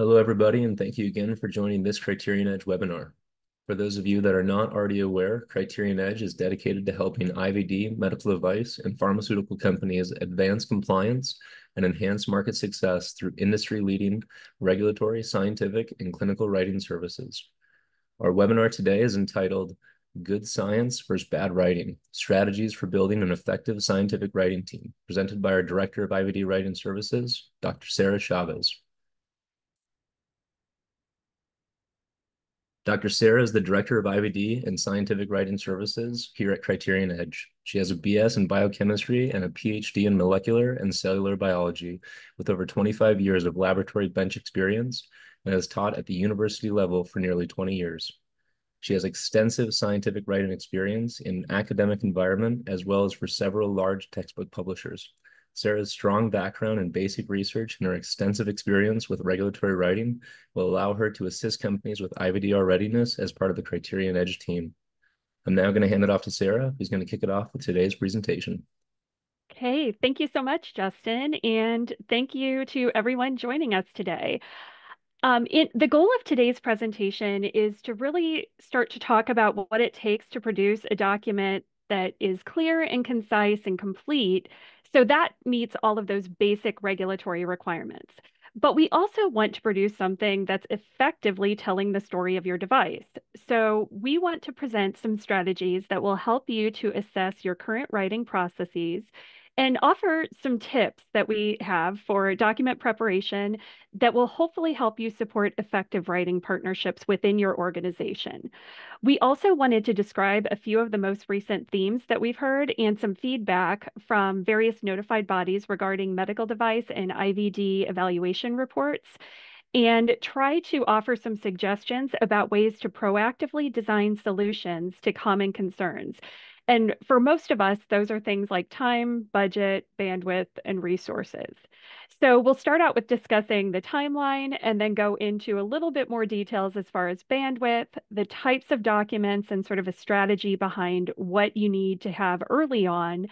Hello, everybody, and thank you again for joining this Criterion Edge webinar. For those of you that are not already aware, Criterion Edge is dedicated to helping IVD, medical device, and pharmaceutical companies advance compliance and enhance market success through industry-leading regulatory, scientific, and clinical writing services. Our webinar today is entitled Good Science versus Bad Writing, Strategies for Building an Effective Scientific Writing Team, presented by our Director of IVD Writing Services, Dr. Sarah Chavez. Dr. Sarah is the Director of IVD and Scientific Writing Services here at Criterion Edge. She has a BS in biochemistry and a PhD in molecular and cellular biology with over 25 years of laboratory bench experience and has taught at the university level for nearly 20 years. She has extensive scientific writing experience in academic environment as well as for several large textbook publishers. Sarah's strong background in basic research and her extensive experience with regulatory writing will allow her to assist companies with IVDR readiness as part of the Criterion Edge team. I'm now going to hand it off to Sarah, who's going to kick it off with today's presentation. Okay, thank you so much, Justin, and thank you to everyone joining us today. Um, it, the goal of today's presentation is to really start to talk about what it takes to produce a document that is clear and concise and complete so that meets all of those basic regulatory requirements. But we also want to produce something that's effectively telling the story of your device. So we want to present some strategies that will help you to assess your current writing processes and offer some tips that we have for document preparation that will hopefully help you support effective writing partnerships within your organization. We also wanted to describe a few of the most recent themes that we've heard and some feedback from various notified bodies regarding medical device and IVD evaluation reports and try to offer some suggestions about ways to proactively design solutions to common concerns. And for most of us, those are things like time, budget, bandwidth, and resources. So we'll start out with discussing the timeline and then go into a little bit more details as far as bandwidth, the types of documents, and sort of a strategy behind what you need to have early on.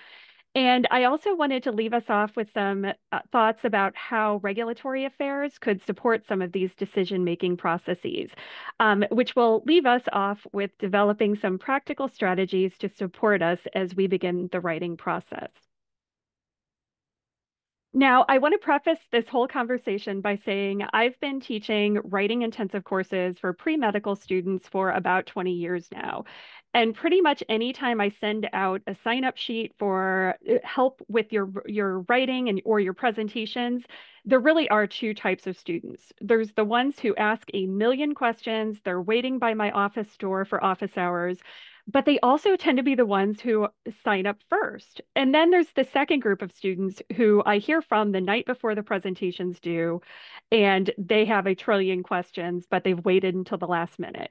And I also wanted to leave us off with some uh, thoughts about how regulatory affairs could support some of these decision making processes, um, which will leave us off with developing some practical strategies to support us as we begin the writing process. Now, I want to preface this whole conversation by saying I've been teaching writing intensive courses for pre medical students for about 20 years now. And pretty much anytime I send out a sign up sheet for uh, help with your your writing and or your presentations, there really are two types of students. There's the ones who ask a million questions, they're waiting by my office door for office hours, but they also tend to be the ones who sign up first. And then there's the second group of students who I hear from the night before the presentations due, and they have a trillion questions, but they've waited until the last minute.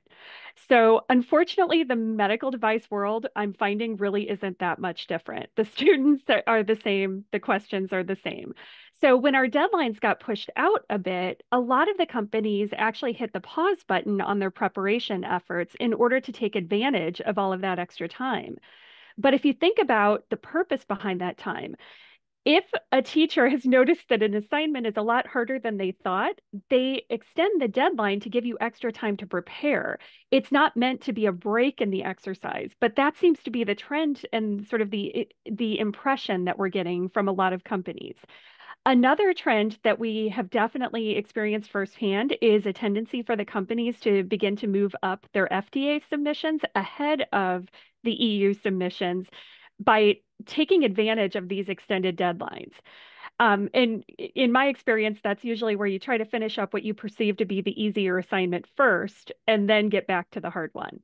So, unfortunately, the medical device world I'm finding really isn't that much different. The students are the same, the questions are the same. So when our deadlines got pushed out a bit, a lot of the companies actually hit the pause button on their preparation efforts in order to take advantage of all of that extra time. But if you think about the purpose behind that time, if a teacher has noticed that an assignment is a lot harder than they thought, they extend the deadline to give you extra time to prepare. It's not meant to be a break in the exercise, but that seems to be the trend and sort of the eh, the impression that we're getting from a lot of companies. Another trend that we have definitely experienced firsthand is a tendency for the companies to begin to move up their FDA submissions ahead of the EU submissions by taking advantage of these extended deadlines. Um, and in my experience, that's usually where you try to finish up what you perceive to be the easier assignment first and then get back to the hard one.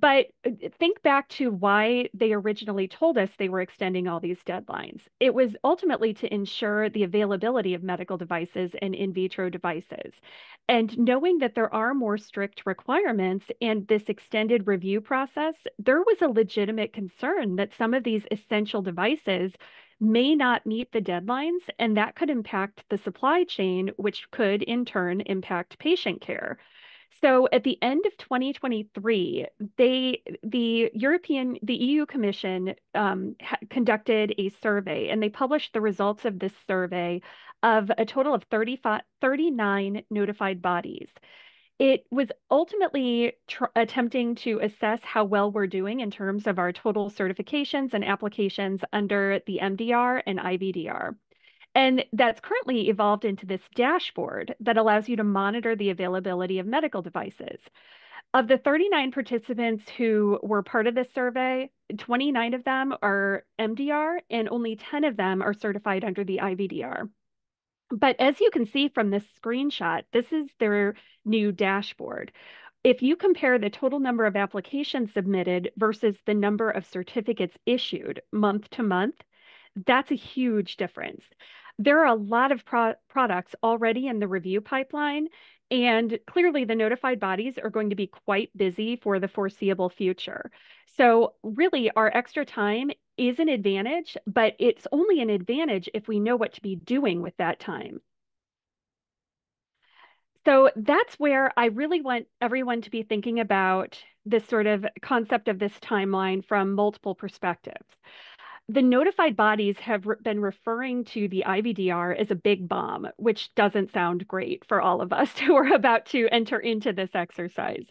But uh, think back to why they originally told us they were extending all these deadlines. It was ultimately to ensure the availability of medical devices and in vitro devices. And knowing that there are more strict requirements and this extended review process, there was a legitimate concern that some of these essential devices may not meet the deadlines, and that could impact the supply chain, which could in turn impact patient care. So at the end of 2023, they the European the EU Commission um, conducted a survey and they published the results of this survey of a total of 35, 39 notified bodies. It was ultimately attempting to assess how well we're doing in terms of our total certifications and applications under the MDR and IVDR. And that's currently evolved into this dashboard that allows you to monitor the availability of medical devices. Of the 39 participants who were part of this survey, 29 of them are MDR and only 10 of them are certified under the IVDR. But as you can see from this screenshot, this is their new dashboard. If you compare the total number of applications submitted versus the number of certificates issued month to month, that's a huge difference. There are a lot of pro products already in the review pipeline, and clearly the notified bodies are going to be quite busy for the foreseeable future. So really our extra time is an advantage, but it's only an advantage if we know what to be doing with that time. So that's where I really want everyone to be thinking about this sort of concept of this timeline from multiple perspectives the notified bodies have re been referring to the IVDR as a big bomb, which doesn't sound great for all of us who are about to enter into this exercise.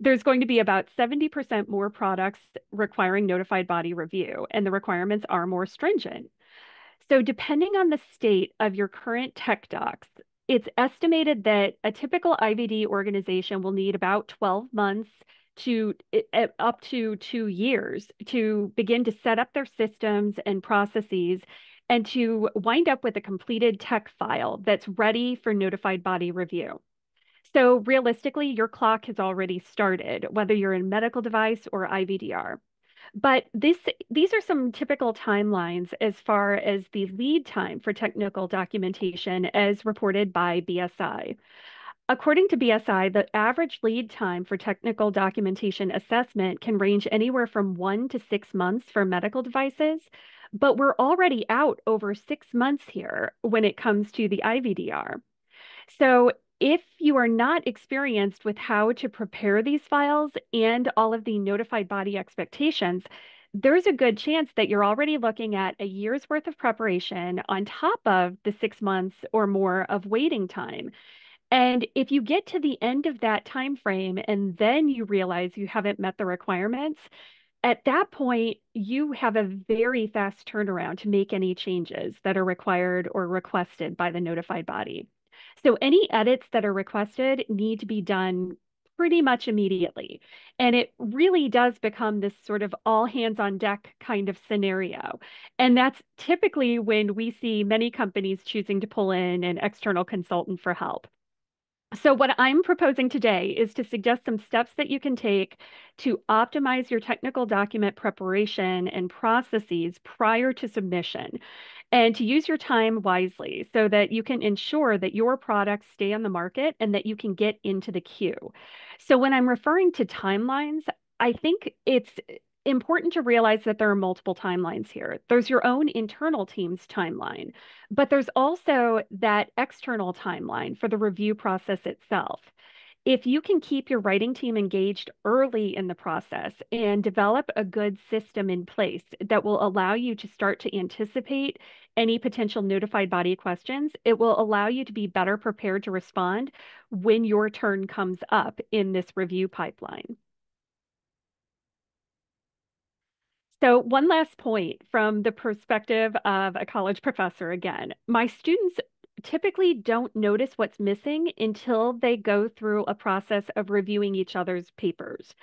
There's going to be about 70% more products requiring notified body review, and the requirements are more stringent. So depending on the state of your current tech docs, it's estimated that a typical IVD organization will need about 12 months to eh, eh, up to two years to begin to set up their systems and processes and to wind up with a completed tech file that's ready for notified body review. So realistically, your clock has already started, whether you're in medical device or IVDR. But this, these are some typical timelines as far as the lead time for technical documentation as reported by BSI. According to BSI, the average lead time for technical documentation assessment can range anywhere from one to six months for medical devices, but we're already out over six months here when it comes to the IVDR. So if you are not experienced with how to prepare these files and all of the notified body expectations, there's a good chance that you're already looking at a year's worth of preparation on top of the six months or more of waiting time. And if you get to the end of that time frame and then you realize you haven't met the requirements, at that point, you have a very fast turnaround to make any changes that are required or requested by the notified body. So any edits that are requested need to be done pretty much immediately. And it really does become this sort of all hands on deck kind of scenario. And that's typically when we see many companies choosing to pull in an external consultant for help. So what I'm proposing today is to suggest some steps that you can take to optimize your technical document preparation and processes prior to submission and to use your time wisely so that you can ensure that your products stay on the market and that you can get into the queue. So when I'm referring to timelines, I think it's important to realize that there are multiple timelines here. There's your own internal team's timeline, but there's also that external timeline for the review process itself. If you can keep your writing team engaged early in the process and develop a good system in place that will allow you to start to anticipate any potential notified body questions, it will allow you to be better prepared to respond when your turn comes up in this review pipeline. So, one last point from the perspective of a college professor again, my students typically don't notice what's missing until they go through a process of reviewing each other's papers.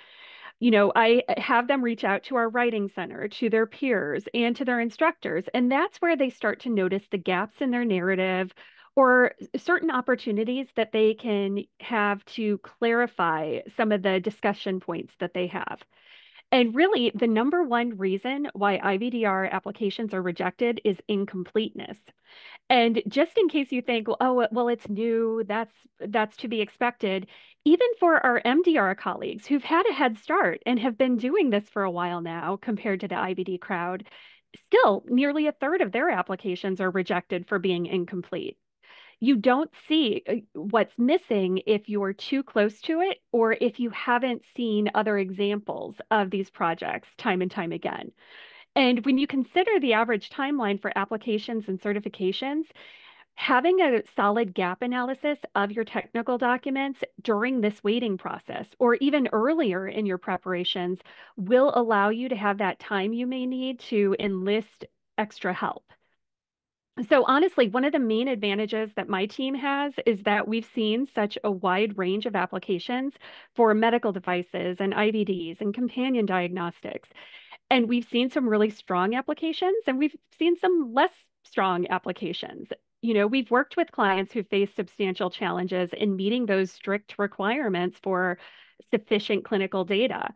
You know, I have them reach out to our writing center, to their peers, and to their instructors. And that's where they start to notice the gaps in their narrative or certain opportunities that they can have to clarify some of the discussion points that they have. And really, the number one reason why IVDR applications are rejected is incompleteness. And just in case you think, oh, well, it's new, that's that's to be expected. Even for our MDR colleagues who've had a head start and have been doing this for a while now, compared to the IVD crowd, still nearly a third of their applications are rejected for being incomplete you don't see uh, what's missing if you're too close to it or if you haven't seen other examples of these projects time and time again. And when you consider the average timeline for applications and certifications, having a solid gap analysis of your technical documents during this waiting process or even earlier in your preparations will allow you to have that time you may need to enlist extra help. So honestly, one of the main advantages that my team has is that we've seen such a wide range of applications for medical devices and IVDs and companion diagnostics. And we've seen some really strong applications and we've seen some less strong applications you know, we've worked with clients who face substantial challenges in meeting those strict requirements for sufficient clinical data.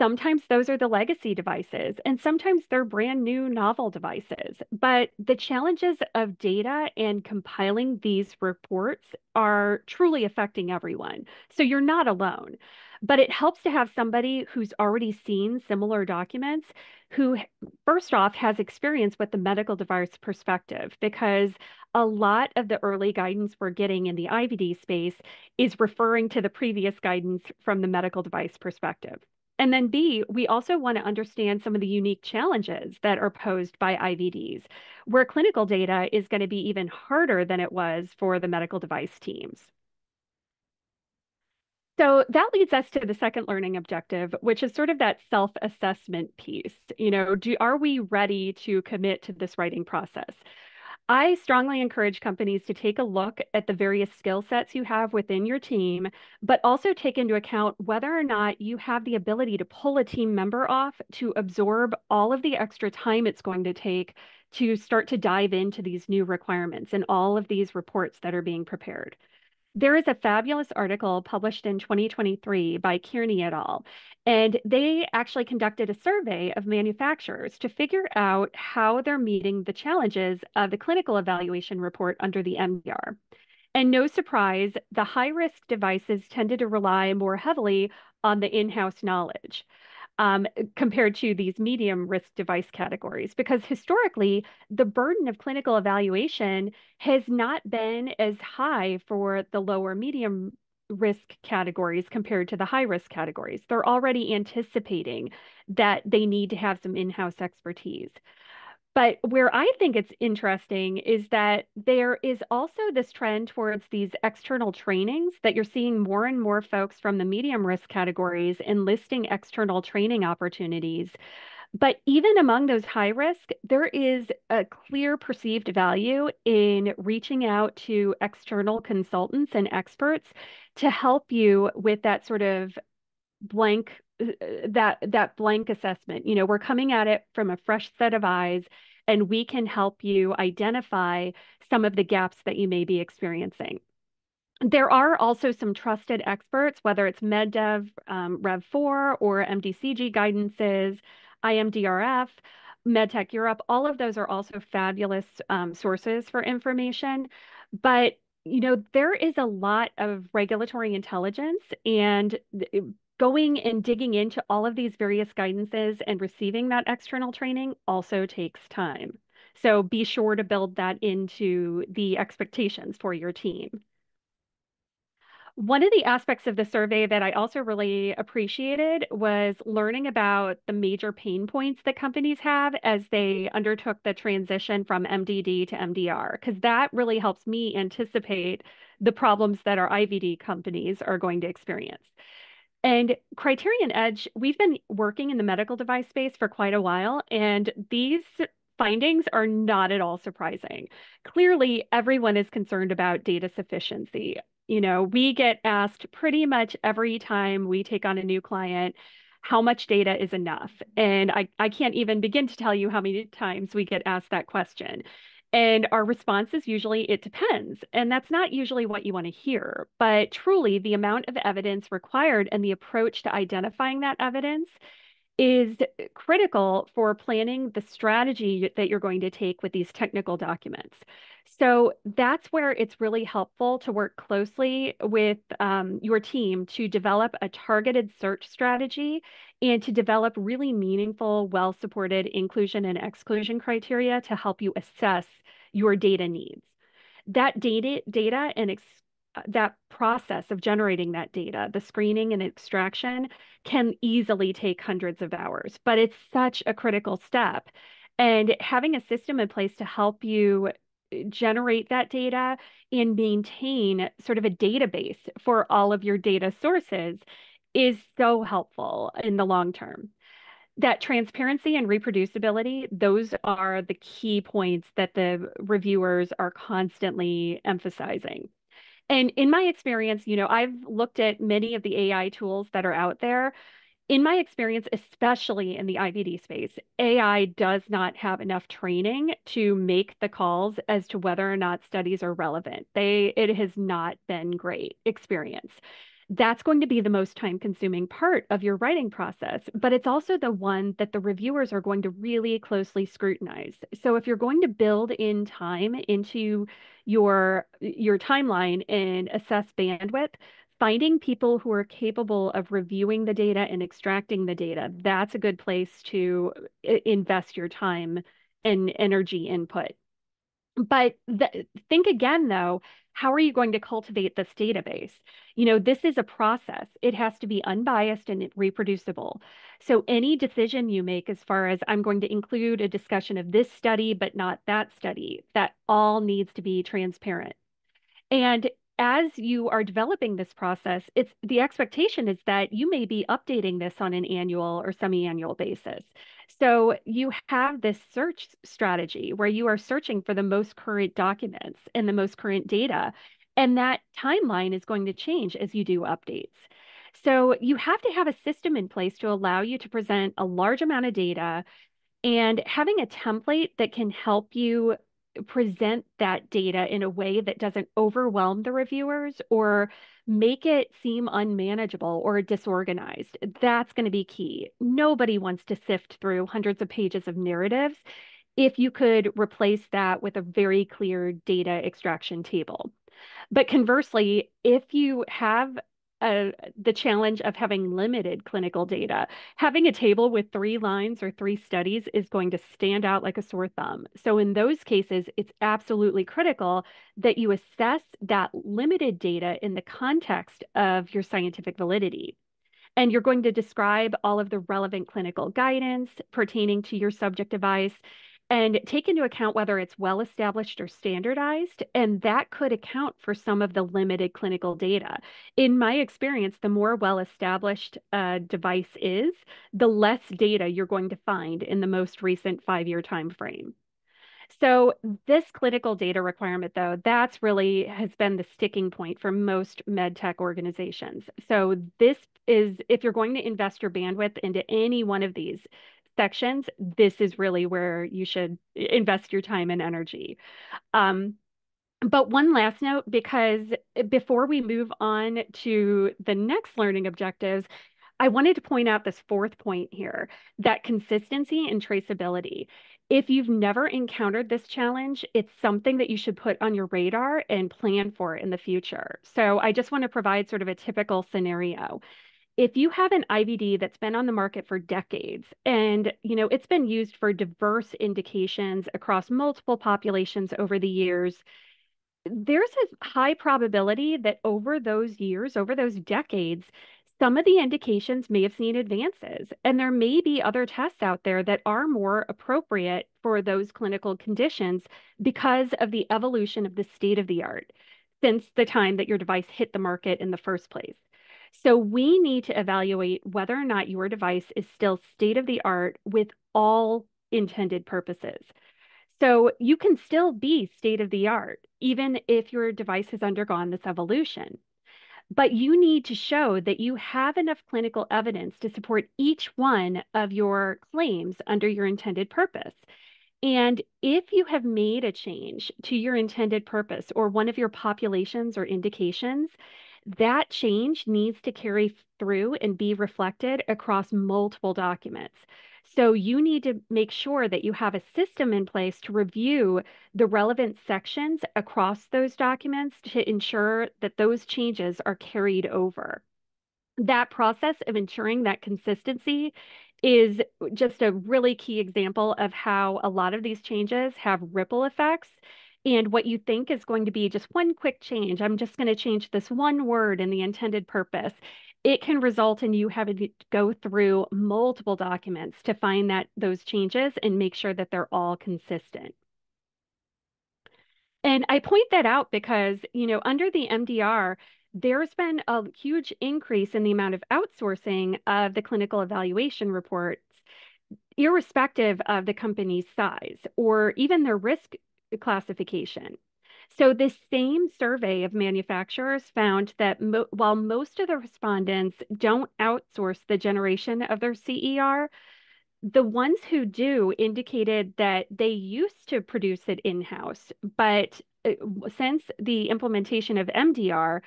Sometimes those are the legacy devices, and sometimes they're brand new novel devices. But the challenges of data and compiling these reports are truly affecting everyone. So you're not alone. But it helps to have somebody who's already seen similar documents who, first off, has experience with the medical device perspective, because a lot of the early guidance we're getting in the IVD space is referring to the previous guidance from the medical device perspective. And then B, we also want to understand some of the unique challenges that are posed by IVDs, where clinical data is going to be even harder than it was for the medical device teams. So that leads us to the second learning objective, which is sort of that self-assessment piece. You know, do are we ready to commit to this writing process? I strongly encourage companies to take a look at the various skill sets you have within your team, but also take into account whether or not you have the ability to pull a team member off to absorb all of the extra time it's going to take to start to dive into these new requirements and all of these reports that are being prepared. There is a fabulous article published in 2023 by Kearney et al. And they actually conducted a survey of manufacturers to figure out how they're meeting the challenges of the clinical evaluation report under the MDR. And no surprise, the high risk devices tended to rely more heavily on the in house knowledge um, compared to these medium risk device categories. Because historically, the burden of clinical evaluation has not been as high for the lower medium risk categories compared to the high risk categories. They're already anticipating that they need to have some in house expertise. But where I think it's interesting is that there is also this trend towards these external trainings that you're seeing more and more folks from the medium risk categories enlisting external training opportunities. But even among those high risk, there is a clear perceived value in reaching out to external consultants and experts to help you with that sort of blank uh, that that blank assessment. You know we're coming at it from a fresh set of eyes and we can help you identify some of the gaps that you may be experiencing. There are also some trusted experts whether it's meddev um, rev 4 or mdcg guidances imdrf medtech europe. All of those are also fabulous um, sources for information. But you know there is a lot of regulatory intelligence and going and digging into all of these various guidances and receiving that external training also takes time. So be sure to build that into the expectations for your team. One of the aspects of the survey that I also really appreciated was learning about the major pain points that companies have as they undertook the transition from MDD to MDR, because that really helps me anticipate the problems that our IVD companies are going to experience. And Criterion Edge, we've been working in the medical device space for quite a while, and these findings are not at all surprising. Clearly, everyone is concerned about data sufficiency. You know, we get asked pretty much every time we take on a new client, how much data is enough? And I, I can't even begin to tell you how many times we get asked that question. And our response is usually, it depends. And that's not usually what you want to hear. But truly, the amount of evidence required and the approach to identifying that evidence is critical for planning the strategy that you're going to take with these technical documents. So that's where it's really helpful to work closely with um, your team to develop a targeted search strategy and to develop really meaningful, well supported inclusion and exclusion criteria to help you assess your data needs. That data, data and ex- Uh, that process of generating that data, the screening and extraction, can easily take hundreds of hours, but it's such a critical step. And having a system in place to help you uh, generate that data and maintain sort of a database for all of your data sources is so helpful in the long term. That transparency and reproducibility, those are the key points that the reviewers are constantly emphasizing. And in my experience, you know, I've looked at many of the AI tools that are out there. In my experience, especially in the IVD space, AI does not have enough training to make the calls as to whether or not studies are relevant. They it has not been great experience that's going to be the most time consuming part of your writing process, but it's also the one that the reviewers are going to really closely scrutinize. So if you're going to build in time into your your timeline and assess bandwidth, finding people who are capable of reviewing the data and extracting the data, that's a good place to uh, invest your time and energy input. But the, think again, though, how are you going to cultivate this database? You know, this is a process. It has to be unbiased and reproducible. So any decision you make as far as I'm going to include a discussion of this study, but not that study, that all needs to be transparent. And as you are developing this process, it's the expectation is that you may be updating this on an annual or semi-annual basis. So you have this search strategy where you are searching for the most current documents and the most current data. And that timeline is going to change as you do updates. So you have to have a system in place to allow you to present a large amount of data and having a template that can help you present that data in a way that doesn't overwhelm the reviewers or make it seem unmanageable or disorganized. That's going to be key. Nobody wants to sift through hundreds of pages of narratives if you could replace that with a very clear data extraction table. But conversely, if you have uh, the challenge of having limited clinical data. Having a table with three lines or three studies is going to stand out like a sore thumb. So, in those cases, it's absolutely critical that you assess that limited data in the context of your scientific validity. And you're going to describe all of the relevant clinical guidance pertaining to your subject device and take into account whether it's well established or standardized. And that could account for some of the limited clinical data. In my experience, the more well established a device is, the less data you're going to find in the most recent five year time frame. So this clinical data requirement, though, that's really has been the sticking point for most med tech organizations. So this is if you're going to invest your bandwidth into any one of these, sections, this is really where you should invest your time and energy. Um, but one last note, because before we move on to the next learning objectives, I wanted to point out this fourth point here that consistency and traceability. If you've never encountered this challenge, it's something that you should put on your radar and plan for in the future. So I just want to provide sort of a typical scenario if you have an IVD that's been on the market for decades and you know it's been used for diverse indications across multiple populations over the years there's a high probability that over those years over those decades some of the indications may have seen advances. And there may be other tests out there that are more appropriate for those clinical conditions because of the evolution of the state of the art since the time that your device hit the market in the first place so we need to evaluate whether or not your device is still state of the art with all intended purposes. So you can still be state of the art, even if your device has undergone this evolution. But you need to show that you have enough clinical evidence to support each one of your claims under your intended purpose. And if you have made a change to your intended purpose or one of your populations or indications, that change needs to carry through and be reflected across multiple documents. So you need to make sure that you have a system in place to review the relevant sections across those documents to ensure that those changes are carried over. That process of ensuring that consistency is just a really key example of how a lot of these changes have ripple effects and what you think is going to be just one quick change, I'm just going to change this one word in the intended purpose, it can result in you having to go through multiple documents to find that those changes and make sure that they're all consistent. And I point that out because, you know, under the MDR, there's been a huge increase in the amount of outsourcing of the clinical evaluation reports, irrespective of the company's size or even their risk classification. So, this same survey of manufacturers found that mo while most of the respondents don't outsource the generation of their CER, the ones who do indicated that they used to produce it in-house, but uh, since the implementation of MDR,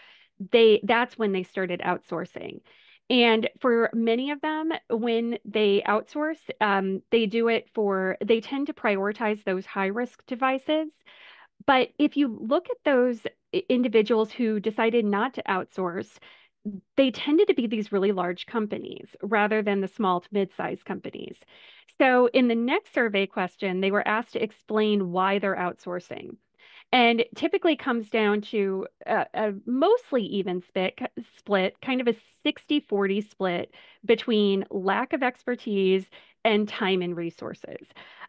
they that's when they started outsourcing. And for many of them, when they outsource, um, they do it for, they tend to prioritize those high risk devices. But if you look at those individuals who decided not to outsource, they tended to be these really large companies rather than the small to mid-sized companies. So in the next survey question, they were asked to explain why they're outsourcing. And typically comes down to a, a mostly even split, split, kind of a 60-40 split between lack of expertise and time and resources.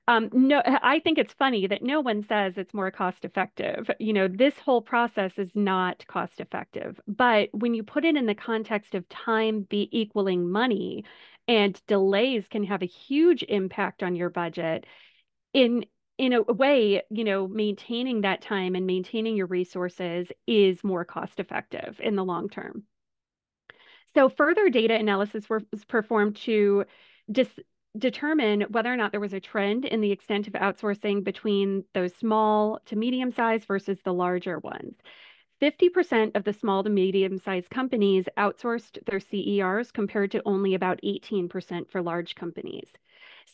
Um, no, I think it's funny that no one says it's more cost effective. You know, this whole process is not cost effective. But when you put it in the context of time be equaling money and delays can have a huge impact on your budget, in in a way, you know, maintaining that time and maintaining your resources is more cost effective in the long term. So further data analysis was performed to dis determine whether or not there was a trend in the extent of outsourcing between those small to medium size versus the larger ones. 50% of the small to medium sized companies outsourced their CERs compared to only about 18% for large companies.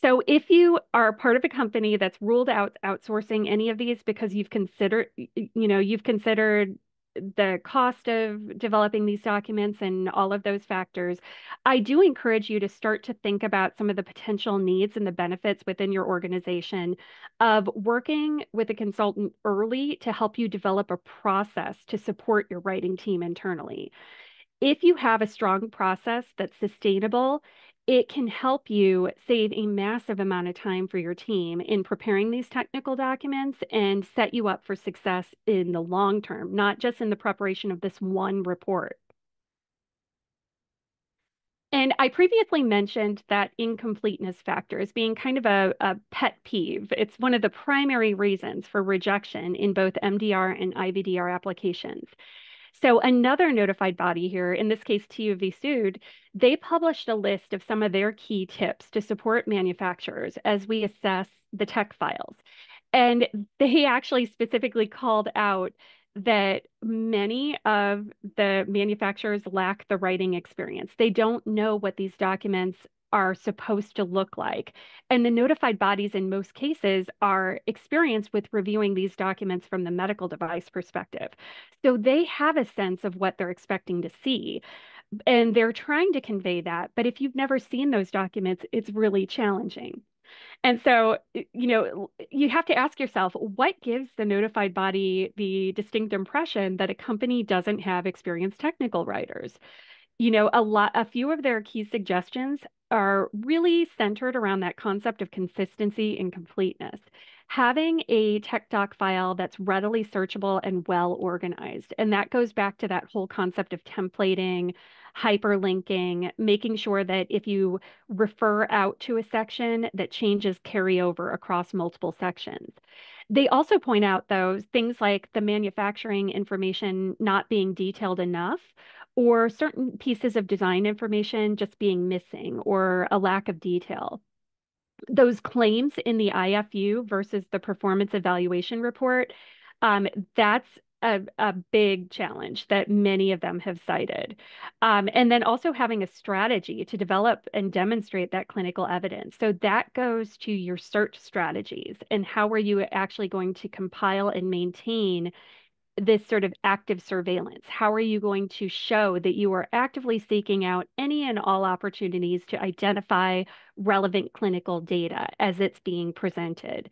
So if you are part of a company that's ruled out outsourcing any of these because you've considered, you know, you've considered the cost of developing these documents and all of those factors, I do encourage you to start to think about some of the potential needs and the benefits within your organization of working with a consultant early to help you develop a process to support your writing team internally. If you have a strong process that's sustainable, it can help you save a massive amount of time for your team in preparing these technical documents and set you up for success in the long term, not just in the preparation of this one report. And I previously mentioned that incompleteness factor being kind of a, a, pet peeve. It's one of the primary reasons for rejection in both MDR and IVDR applications. So another notified body here, in this case, TÜV Süd, they published a list of some of their key tips to support manufacturers as we assess the tech files. And they actually specifically called out that many of the manufacturers lack the writing experience. They don't know what these documents are supposed to look like. And the notified bodies in most cases are experienced with reviewing these documents from the medical device perspective. So they have a sense of what they're expecting to see. And they're trying to convey that. But if you've never seen those documents, it's really challenging. And so, you know, you have to ask yourself what gives the notified body the distinct impression that a company doesn't have experienced technical writers? You know, a lot, a few of their key suggestions are really centered around that concept of consistency and completeness. Having a tech doc file that's readily searchable and well organized. And that goes back to that whole concept of templating, hyperlinking, making sure that if you refer out to a section, that changes carry over across multiple sections. They also point out, though, things like the manufacturing information not being detailed enough or certain pieces of design information just being missing or a lack of detail. Those claims in the IFU versus the performance evaluation report, um, that's a, a, big challenge that many of them have cited. Um, and then also having a strategy to develop and demonstrate that clinical evidence. So that goes to your search strategies and how are you actually going to compile and maintain this sort of active surveillance? How are you going to show that you are actively seeking out any and all opportunities to identify relevant clinical data as it's being presented?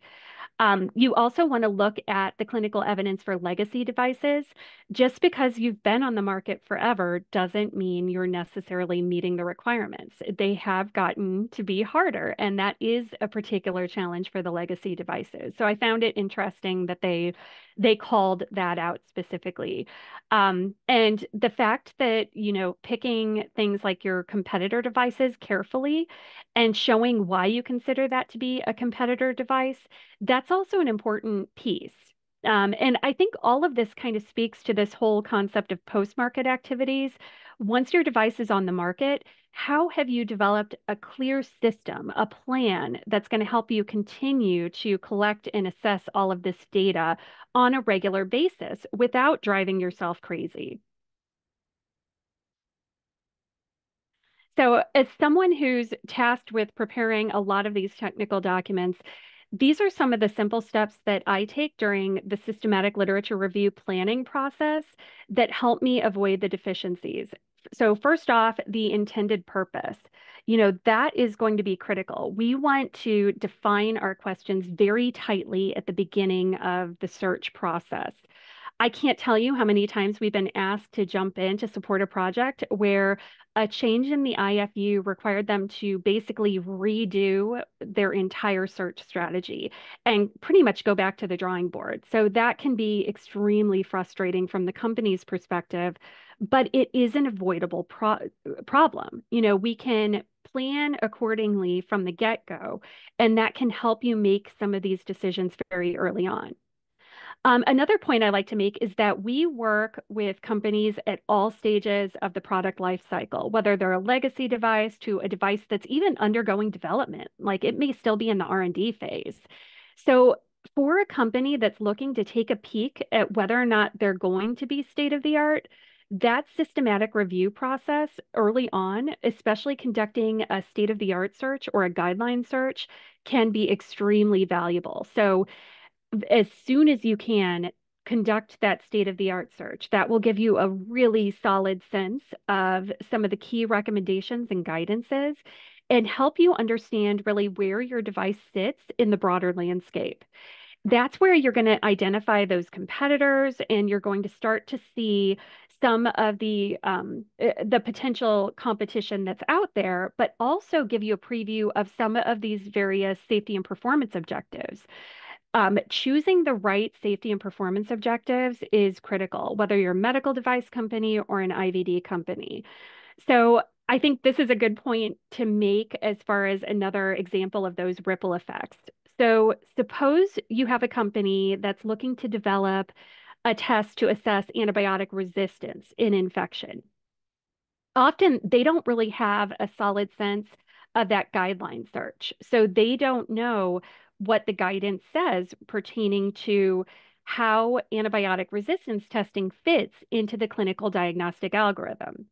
Um, you also want to look at the clinical evidence for legacy devices. Just because you've been on the market forever doesn't mean you're necessarily meeting the requirements. They have gotten to be harder, and that is a particular challenge for the legacy devices. So I found it interesting that they they called that out specifically. Um, and the fact that, you know, picking things like your competitor devices carefully and showing why you consider that to be a competitor device, that's also an important piece. Um, and I think all of this kind of speaks to this whole concept of post market activities. Once your device is on the market, how have you developed a clear system, a plan that's going to help you continue to collect and assess all of this data on a regular basis without driving yourself crazy? So, as someone who's tasked with preparing a lot of these technical documents, these are some of the simple steps that I take during the systematic literature review planning process that help me avoid the deficiencies. So, first off, the intended purpose. You know, that is going to be critical. We want to define our questions very tightly at the beginning of the search process. I can't tell you how many times we've been asked to jump in to support a project where a change in the IFU required them to basically redo their entire search strategy and pretty much go back to the drawing board. So that can be extremely frustrating from the company's perspective, but it is an avoidable pro- problem. You know, we can plan accordingly from the get go, and that can help you make some of these decisions very early on. Um, another point I like to make is that we work with companies at all stages of the product life cycle, whether they're a legacy device to a device that's even undergoing development, like it may still be in the R&D phase. So for a company that's looking to take a peek at whether or not they're going to be state of the art, that systematic review process early on, especially conducting a state of the art search or a guideline search, can be extremely valuable. So as soon as you can, conduct that state of the art search. That will give you a really solid sense of some of the key recommendations and guidances and help you understand really where your device sits in the broader landscape. That's where you're going to identify those competitors and you're going to start to see some of the um, eh, the potential competition that's out there, but also give you a preview of some of these various safety and performance objectives um, choosing the right safety and performance objectives is critical, whether you're a medical device company or an IVD company. So I think this is a good point to make as far as another example of those ripple effects. So suppose you have a company that's looking to develop a test to assess antibiotic resistance in infection. Often they don't really have a solid sense of that guideline search. So they don't know what the guidance says pertaining to how antibiotic resistance testing fits into the clinical diagnostic algorithm.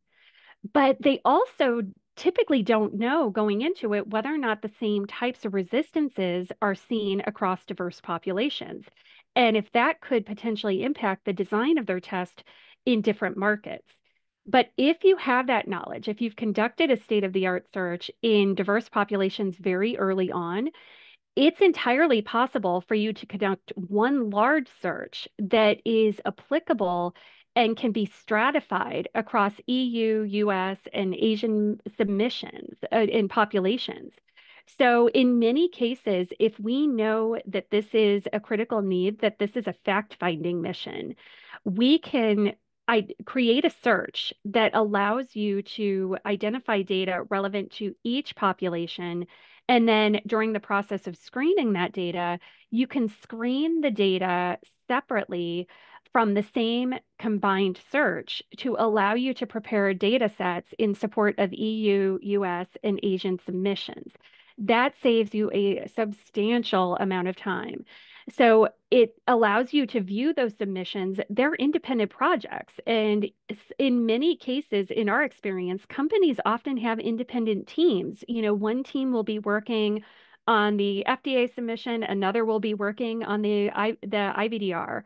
But they also typically don't know going into it whether or not the same types of resistances are seen across diverse populations. And if that could potentially impact the design of their test in different markets. But if you have that knowledge, if you've conducted a state of the art search in diverse populations very early on, it's entirely possible for you to conduct one large search that is applicable and can be stratified across EU, US, and Asian submissions uh, in populations. So, in many cases, if we know that this is a critical need, that this is a fact finding mission, we can I create a search that allows you to identify data relevant to each population and then during the process of screening that data, you can screen the data separately from the same combined search to allow you to prepare data sets in support of EU, US, and Asian submissions. That saves you a substantial amount of time. So it allows you to view those submissions. They're independent projects. And in many cases, in our experience, companies often have independent teams. You know, one team will be working on the FDA submission, another will be working on the, the IVDR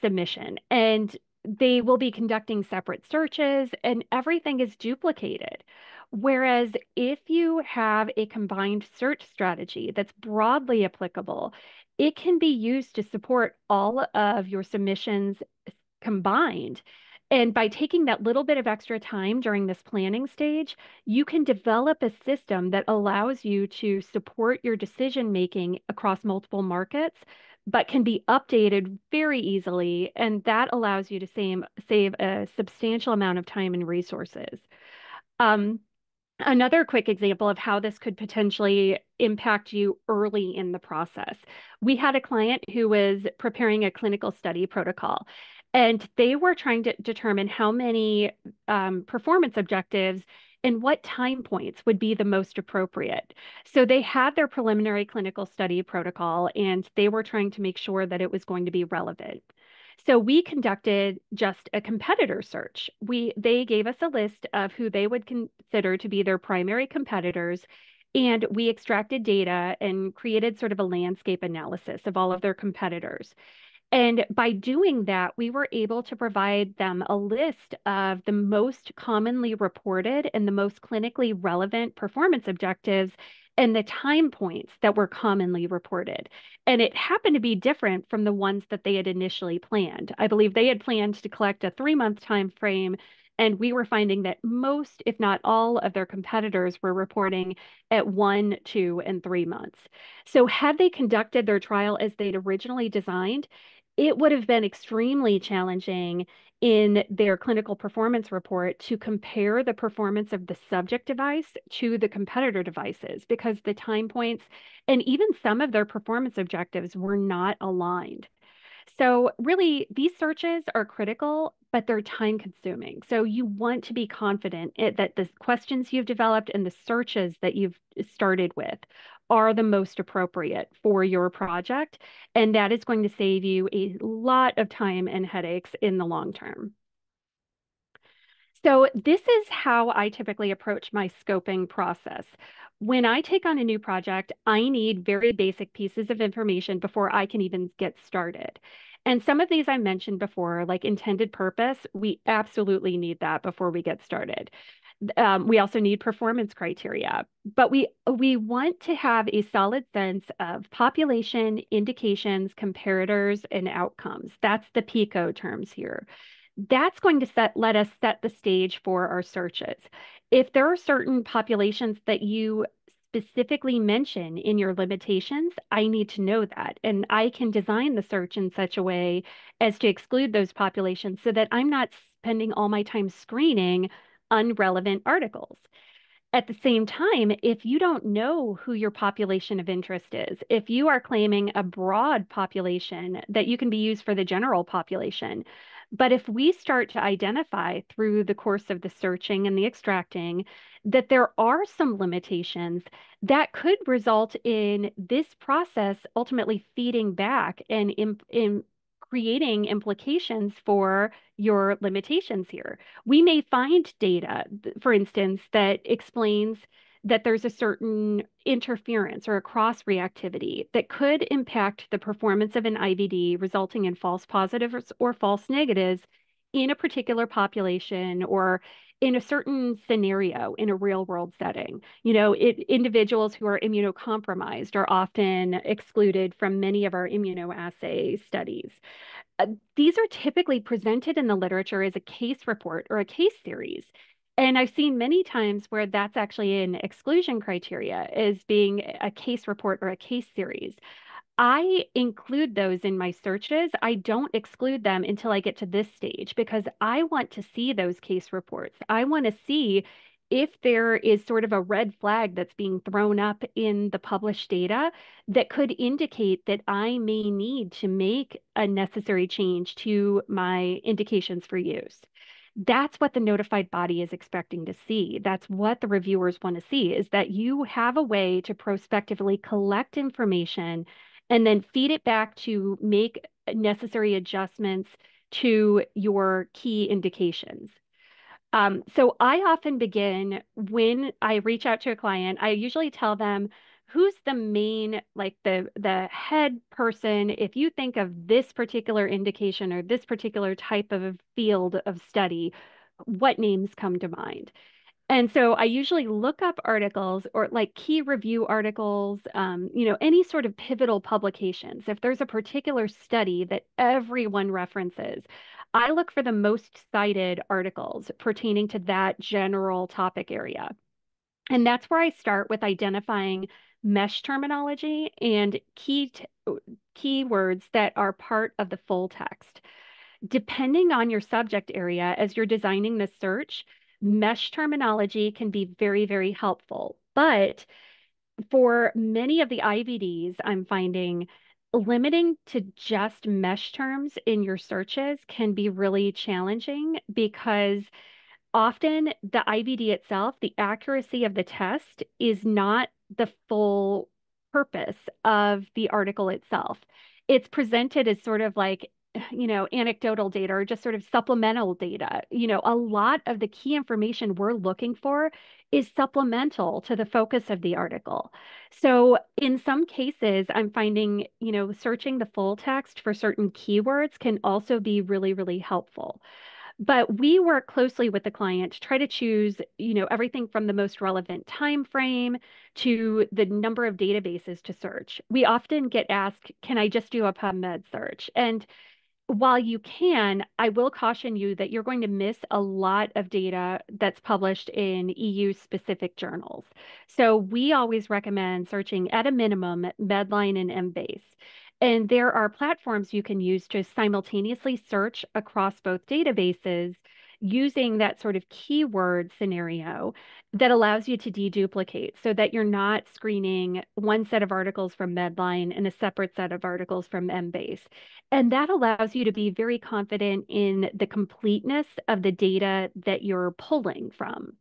submission. And they will be conducting separate searches and everything is duplicated. Whereas if you have a combined search strategy that's broadly applicable, it can be used to support all of your submissions combined. And by taking that little bit of extra time during this planning stage, you can develop a system that allows you to support your decision making across multiple markets but can be updated very easily. And that allows you to save, save a substantial amount of time and resources. Um, Another quick example of how this could potentially impact you early in the process. We had a client who was preparing a clinical study protocol, and they were trying to determine how many um, performance objectives and what time points would be the most appropriate. So they had their preliminary clinical study protocol, and they were trying to make sure that it was going to be relevant. So we conducted just a competitor search. We they gave us a list of who they would consider to be their primary competitors and we extracted data and created sort of a landscape analysis of all of their competitors. And by doing that, we were able to provide them a list of the most commonly reported and the most clinically relevant performance objectives and the time points that were commonly reported. And it happened to be different from the ones that they had initially planned. I believe they had planned to collect a three month time frame. And we were finding that most, if not all, of their competitors were reporting at one, two, and three months. So, had they conducted their trial as they'd originally designed, it would have been extremely challenging in their clinical performance report to compare the performance of the subject device to the competitor devices because the time points and even some of their performance objectives were not aligned. So, really, these searches are critical, but they're time consuming. So, you want to be confident eh, that the questions you've developed and the searches that you've started with are the most appropriate for your project. And that is going to save you a lot of time and headaches in the long term. So this is how I typically approach my scoping process. When I take on a new project, I need very basic pieces of information before I can even get started. And some of these I mentioned before, like intended purpose, we absolutely need that before we get started um, we also need performance criteria, but we we want to have a solid sense of population indications, comparators, and outcomes. That's the PICO terms here. That's going to set let us set the stage for our searches. If there are certain populations that you specifically mention in your limitations, I need to know that. And I can design the search in such a way as to exclude those populations so that I'm not spending all my time screening unrelevant articles. At the same time, if you don't know who your population of interest is, if you are claiming a broad population that you can be used for the general population, but if we start to identify through the course of the searching and the extracting that there are some limitations that could result in this process ultimately feeding back and in, in creating implications for your limitations here. We may find data, for instance, that explains that there's a certain interference or a cross reactivity that could impact the performance of an IVD, resulting in false positives or false negatives in a particular population or in a certain scenario in a real world setting. You know, it, individuals who are immunocompromised are often excluded from many of our immunoassay studies. Uh, these are typically presented in the literature as a case report or a case series. And I've seen many times where that's actually an exclusion criteria as being a case report or a case series. I include those in my searches. I don't exclude them until I get to this stage because I want to see those case reports. I want to see if there is sort of a red flag that's being thrown up in the published data that could indicate that I may need to make a necessary change to my indications for use. That's what the notified body is expecting to see. That's what the reviewers want to see is that you have a way to prospectively collect information and then feed it back to make necessary adjustments to your key indications. Um, so I often begin when I reach out to a client, I usually tell them who's the main, like the the head person. If you think of this particular indication or this particular type of field of study, what names come to mind? And so I usually look up articles or like key review articles, um, you know, any sort of pivotal publications. If there's a particular study that everyone references, I look for the most cited articles pertaining to that general topic area. And that's where I start with identifying MeSH terminology and key keywords that are part of the full text. Depending on your subject area, as you're designing the search, MeSH terminology can be very, very helpful. But for many of the IVDs, I'm finding limiting to just MeSH terms in your searches can be really challenging because often the IVD itself, the accuracy of the test is not the full purpose of the article itself. It's presented as sort of like you know, anecdotal data or just sort of supplemental data. You know, a lot of the key information we're looking for is supplemental to the focus of the article. So in some cases, I'm finding, you know, searching the full text for certain keywords can also be really, really helpful. But we work closely with the client to try to choose, you know, everything from the most relevant time frame to the number of databases to search. We often get asked, can I just do a PubMed search? And while you can, I will caution you that you're going to miss a lot of data that's published in EU specific journals. So we always recommend searching at a minimum Medline and Embase. And there are platforms you can use to simultaneously search across both databases using that sort of keyword scenario that allows you to deduplicate so that you're not screening one set of articles from Medline and a separate set of articles from Embase. And that allows you to be very confident in the completeness of the data that you're pulling from.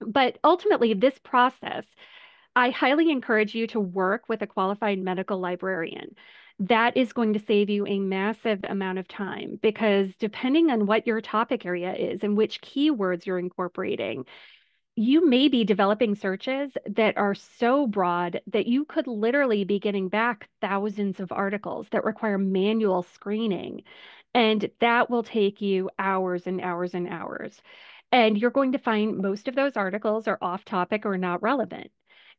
But ultimately, this process, I highly encourage you to work with a qualified medical librarian that is going to save you a massive amount of time because depending on what your topic area is and which keywords you're incorporating, you may be developing searches that are so broad that you could literally be getting back thousands of articles that require manual screening. And that will take you hours and hours and hours. And you're going to find most of those articles are off topic or not relevant.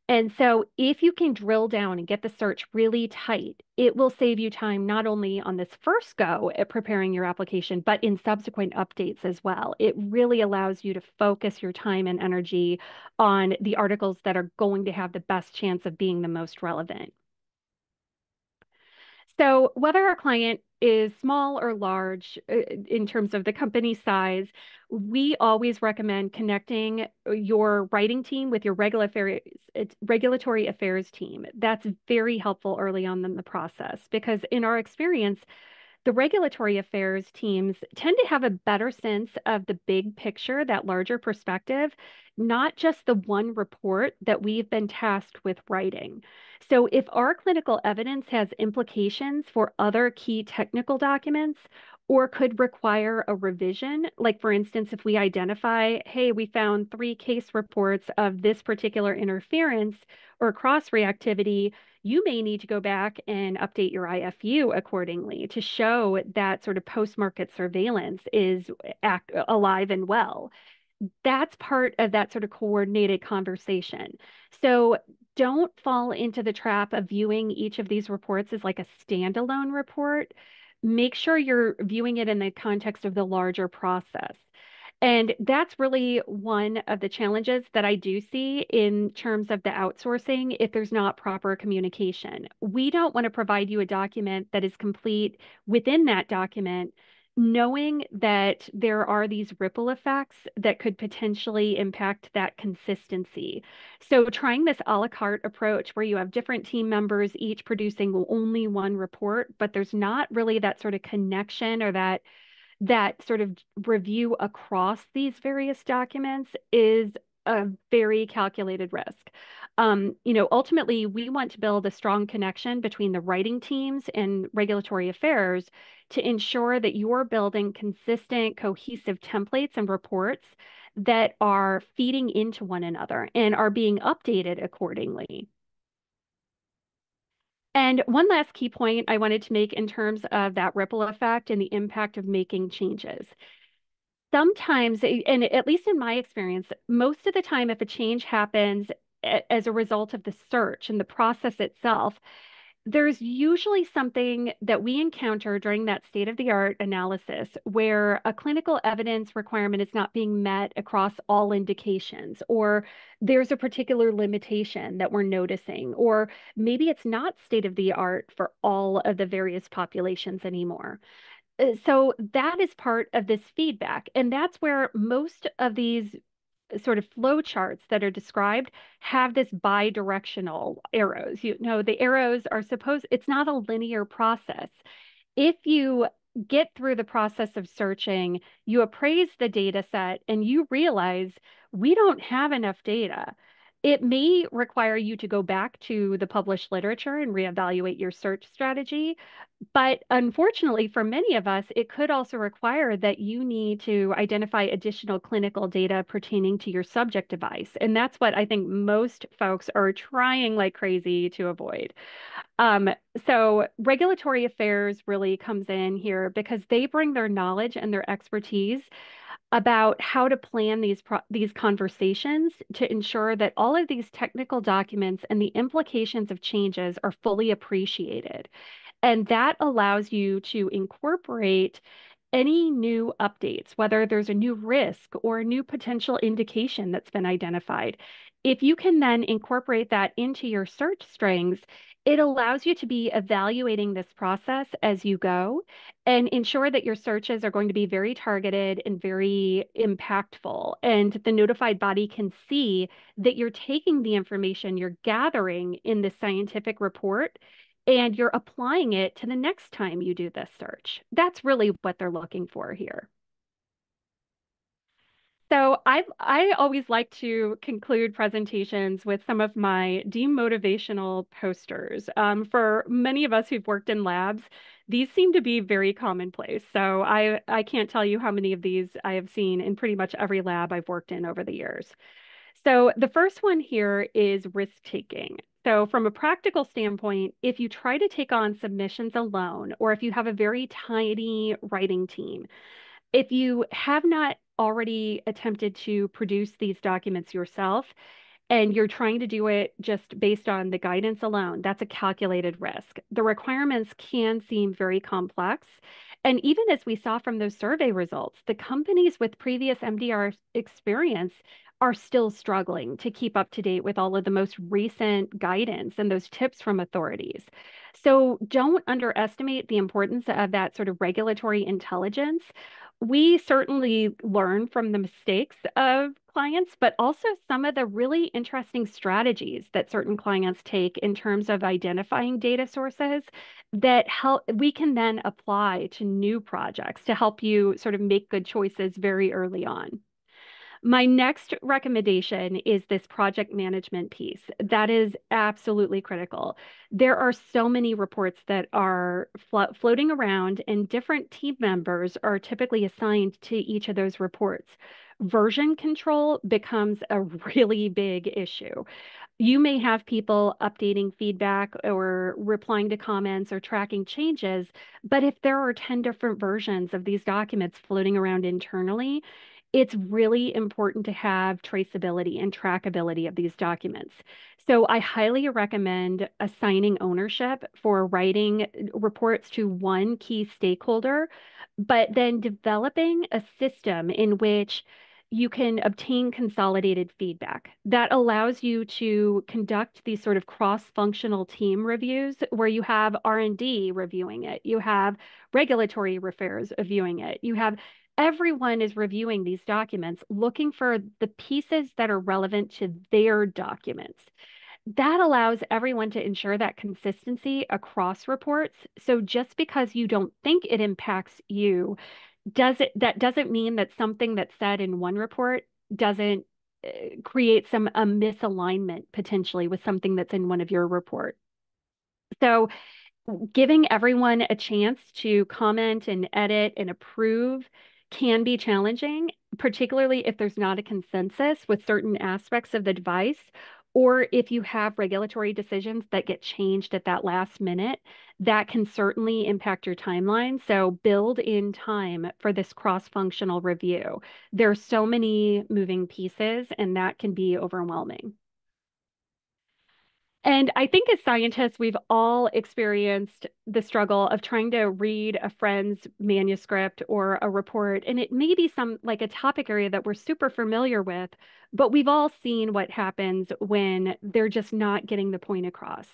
And so if you can drill down and get the search really tight, it will save you time not only on this first go at preparing your application, but in subsequent updates as well. It really allows you to focus your time and energy on the articles that are going to have the best chance of being the most relevant. So whether our client is small or large uh, in terms of the company size, we always recommend connecting your writing team with your regulatory regulatory affairs team. That's very helpful early on in the process because in our experience, the regulatory affairs teams tend to have a better sense of the big picture, that larger perspective, not just the one report that we've been tasked with writing. So, if our clinical evidence has implications for other key technical documents or could require a revision, like for instance, if we identify, hey, we found three case reports of this particular interference or cross reactivity, you may need to go back and update your IFU accordingly to show that sort of post-market surveillance is act, alive and well. That's part of that sort of coordinated conversation. So don't fall into the trap of viewing each of these reports as like a standalone report. Make sure you're viewing it in the context of the larger process. And that's really one of the challenges that I do see in terms of the outsourcing if there's not proper communication. We don't want to provide you a document that is complete within that document, knowing that there are these ripple effects that could potentially impact that consistency. So, trying this a la carte approach where you have different team members each producing only one report, but there's not really that sort of connection or that that sort of review across these various documents is a very calculated risk. Um, you know, ultimately, we want to build a strong connection between the writing teams and regulatory affairs to ensure that you're building consistent, cohesive templates and reports that are feeding into one another and are being updated accordingly. And one last key point I wanted to make in terms of that ripple effect and the impact of making changes. Sometimes, eh, and at least in my experience, most of the time, if a change happens as a result of the search and the process itself, there's usually something that we encounter during that state of the art analysis where a clinical evidence requirement is not being met across all indications, or there's a particular limitation that we're noticing, or maybe it's not state of the art for all of the various populations anymore. Uh, so that is part of this feedback. And that's where most of these sort of flow charts that are described have this bi-directional arrows. You know, the arrows are supposed, it's not a linear process. If you get through the process of searching, you appraise the data set and you realize we don't have enough data. It may require you to go back to the published literature and reevaluate your search strategy. But unfortunately, for many of us, it could also require that you need to identify additional clinical data pertaining to your subject device. And that's what I think most folks are trying like crazy to avoid. Um, so regulatory affairs really comes in here because they bring their knowledge and their expertise about how to plan these these conversations to ensure that all of these technical documents and the implications of changes are fully appreciated. And that allows you to incorporate any new updates, whether there's a new risk or a new potential indication that's been identified. If you can then incorporate that into your search strings, it allows you to be evaluating this process as you go and ensure that your searches are going to be very targeted and very impactful. And the notified body can see that you're taking the information you're gathering in the scientific report and you're applying it to the next time you do this search. That's really what they're looking for here. I I always like to conclude presentations with some of my demotivational posters. Um, for many of us who've worked in labs, these seem to be very commonplace. So I I can't tell you how many of these I have seen in pretty much every lab I've worked in over the years. So the first one here is risk taking. So from a practical standpoint, if you try to take on submissions alone, or if you have a very tiny writing team, if you have not already attempted to produce these documents yourself and you're trying to do it just based on the guidance alone, that's a calculated risk. The requirements can seem very complex. And even as we saw from those survey results, the companies with previous MDR experience are still struggling to keep up to date with all of the most recent guidance and those tips from authorities. So don't underestimate the importance of that sort of regulatory intelligence we certainly learn from the mistakes of clients, but also some of the really interesting strategies that certain clients take in terms of identifying data sources that help we can then apply to new projects to help you sort of make good choices very early on. My next recommendation is this project management piece. That is absolutely critical. There are so many reports that are flo floating around, and different team members are typically assigned to each of those reports. Version control becomes a really big issue. You may have people updating feedback or replying to comments or tracking changes, but if there are 10 different versions of these documents floating around internally, it's really important to have traceability and trackability of these documents. So I highly recommend assigning ownership for writing reports to one key stakeholder, but then developing a system in which you can obtain consolidated feedback that allows you to conduct these sort of cross-functional team reviews where you have r&d reviewing it you have regulatory affairs reviewing it you have everyone is reviewing these documents looking for the pieces that are relevant to their documents. That allows everyone to ensure that consistency across reports. So just because you don't think it impacts you, does it that doesn't mean that something that's said in one report doesn't uh, create some a misalignment potentially with something that's in one of your report. So giving everyone a chance to comment and edit and approve can be challenging, particularly if there's not a consensus with certain aspects of the device, or if you have regulatory decisions that get changed at that last minute, that can certainly impact your timeline. So build in time for this cross-functional review. There are so many moving pieces, and that can be overwhelming. And I think as scientists, we've all experienced the struggle of trying to read a friend's manuscript or a report. And it may be some like a topic area that we're super familiar with, but we've all seen what happens when they're just not getting the point across.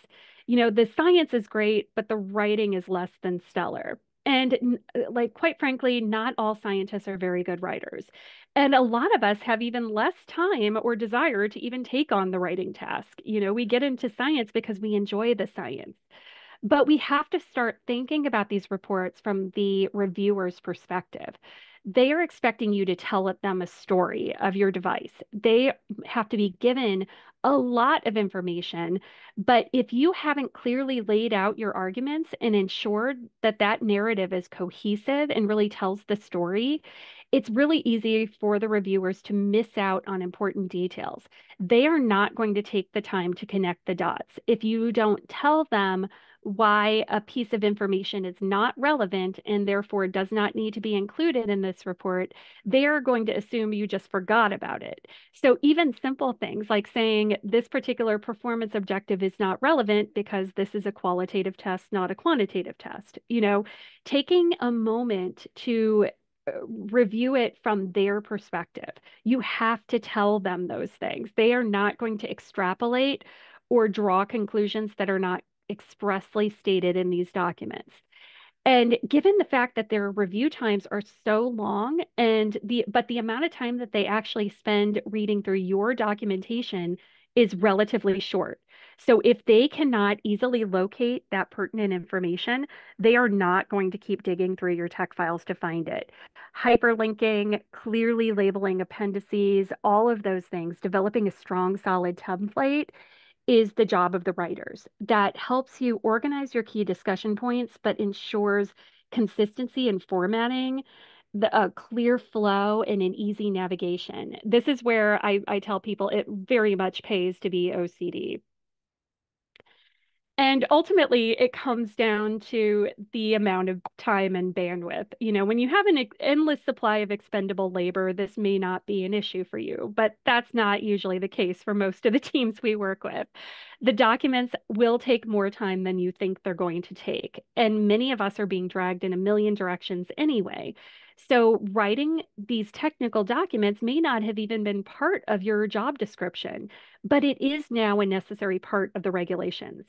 You know, the science is great, but the writing is less than stellar. And uh, like, quite frankly, not all scientists are very good writers. And a lot of us have even less time or desire to even take on the writing task. You know, we get into science because we enjoy the science. But we have to start thinking about these reports from the reviewer's perspective they are expecting you to tell them a story of your device. They have to be given a lot of information. But if you haven't clearly laid out your arguments and ensured that that narrative is cohesive and really tells the story, it's really easy for the reviewers to miss out on important details. They are not going to take the time to connect the dots. If you don't tell them why a piece of information is not relevant and therefore does not need to be included in this report, they are going to assume you just forgot about it. So even simple things like saying this particular performance objective is not relevant because this is a qualitative test, not a quantitative test. You know, taking a moment to uh, review it from their perspective. You have to tell them those things. They are not going to extrapolate or draw conclusions that are not expressly stated in these documents. And given the fact that their review times are so long and the but the amount of time that they actually spend reading through your documentation is relatively short. So if they cannot easily locate that pertinent information, they are not going to keep digging through your tech files to find it. Hyperlinking, clearly labeling appendices, all of those things, developing a strong solid template is the job of the writers that helps you organize your key discussion points, but ensures consistency in formatting, the, a clear flow, and an easy navigation. This is where I, I tell people it very much pays to be OCD. And ultimately, it comes down to the amount of time and bandwidth. You know, when you have an endless supply of expendable labor, this may not be an issue for you, but that's not usually the case for most of the teams we work with. The documents will take more time than you think they're going to take. And many of us are being dragged in a million directions anyway. So, writing these technical documents may not have even been part of your job description, but it is now a necessary part of the regulations.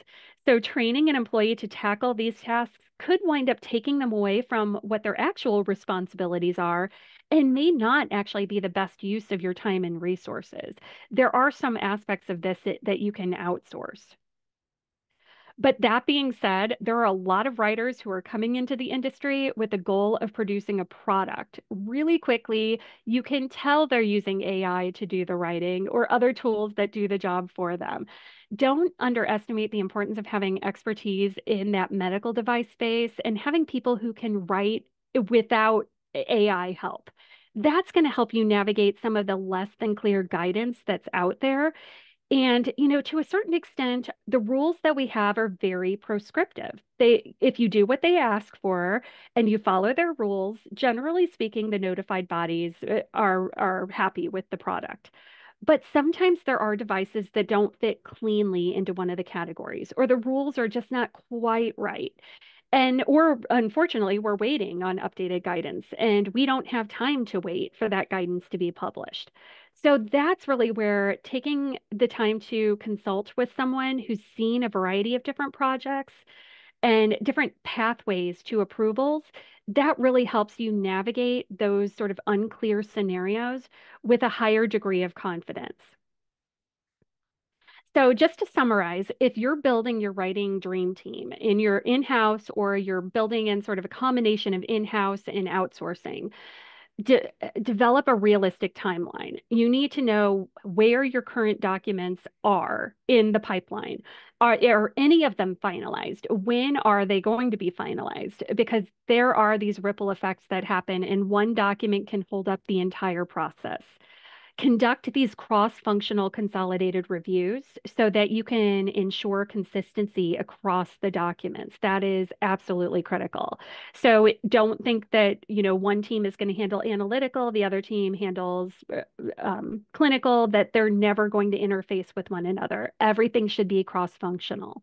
So, training an employee to tackle these tasks could wind up taking them away from what their actual responsibilities are and may not actually be the best use of your time and resources. There are some aspects of this that, you can outsource. But that being said, there are a lot of writers who are coming into the industry with the goal of producing a product really quickly. You can tell they're using AI to do the writing or other tools that do the job for them. Don't underestimate the importance of having expertise in that medical device space and having people who can write without AI help that's going to help you navigate some of the less than clear guidance that's out there and, you know, to a certain extent, the rules that we have are very prescriptive. They, if you do what they ask for and you follow their rules, generally speaking, the notified bodies uh, are, are happy with the product. But sometimes there are devices that don't fit cleanly into one of the categories, or the rules are just not quite right. And or unfortunately, we're waiting on updated guidance, and we don't have time to wait for that guidance to be published. So that's really where taking the time to consult with someone who's seen a variety of different projects and different pathways to approvals, that really helps you navigate those sort of unclear scenarios with a higher degree of confidence. So just to summarize, if you're building your writing dream team in your in-house or you're building in sort of a combination of in-house and outsourcing, de develop a realistic timeline. You need to know where your current documents are in the pipeline. Are, are any of them finalized? When are they going to be finalized? Because there are these ripple effects that happen, and one document can hold up the entire process. Conduct these cross-functional consolidated reviews so that you can ensure consistency across the documents. That is absolutely critical. So don't think that, you know, one team is going to handle analytical, the other team handles uh, um, clinical, that they're never going to interface with one another. Everything should be cross-functional.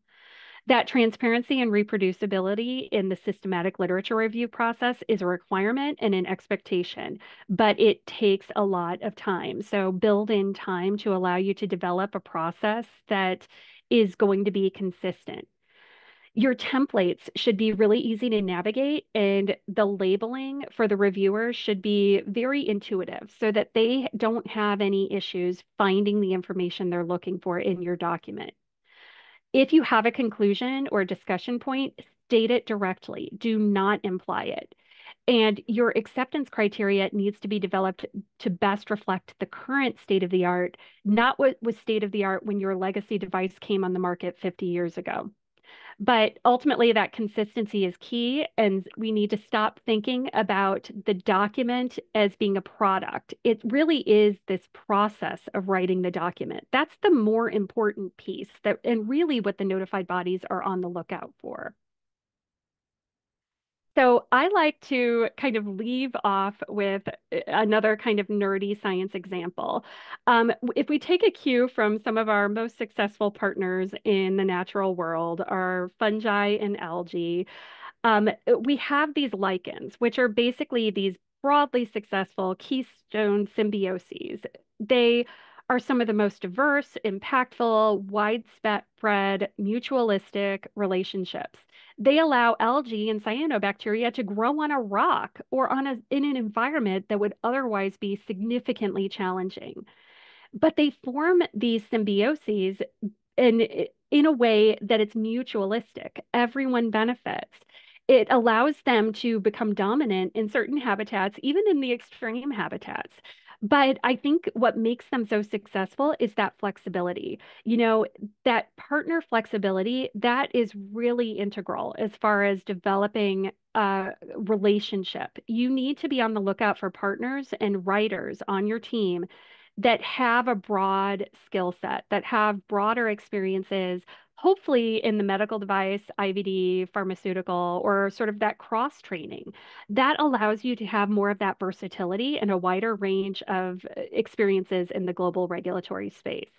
That transparency and reproducibility in the systematic literature review process is a requirement and an expectation, but it takes a lot of time. So build in time to allow you to develop a process that is going to be consistent. Your templates should be really easy to navigate, and the labeling for the reviewers should be very intuitive so that they don't have any issues finding the information they're looking for in your document. If you have a conclusion or a discussion point, state it directly. Do not imply it. And your acceptance criteria needs to be developed to best reflect the current state of the art, not what was state of the art when your legacy device came on the market 50 years ago. But ultimately, that consistency is key, and we need to stop thinking about the document as being a product. It really is this process of writing the document. That's the more important piece that, and really what the notified bodies are on the lookout for. So I like to kind of leave off with uh, another kind of nerdy science example. Um, if we take a cue from some of our most successful partners in the natural world, our fungi and algae, um, we have these lichens, which are basically these broadly successful keystone symbioses. They are some of the most diverse, impactful, widespread, mutualistic relationships. They allow algae and cyanobacteria to grow on a rock or on a, in an environment that would otherwise be significantly challenging. But they form these symbioses in, in a way that it's mutualistic. Everyone benefits it allows them to become dominant in certain habitats, even in the extreme habitats. But I think what makes them so successful is that flexibility. You know, that partner flexibility, that is really integral as far as developing a relationship. You need to be on the lookout for partners and writers on your team that have a broad skill set, that have broader experiences, hopefully in the medical device, IVD, pharmaceutical, or sort of that cross training. That allows you to have more of that versatility and a wider range of uh, experiences in the global regulatory space.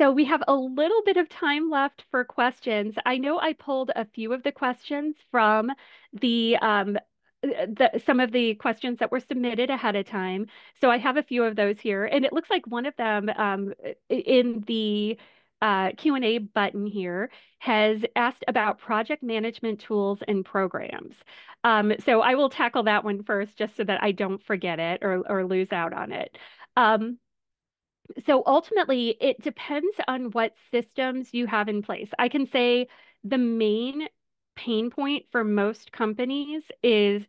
So we have a little bit of time left for questions. I know I pulled a few of the questions from the um, the, some of the questions that were submitted ahead of time. So I have a few of those here, and it looks like one of them um, in the uh, Q&A button here has asked about project management tools and programs. Um, so I will tackle that one first just so that I don't forget it or, or lose out on it. Um, so ultimately, it depends on what systems you have in place. I can say the main pain point for most companies is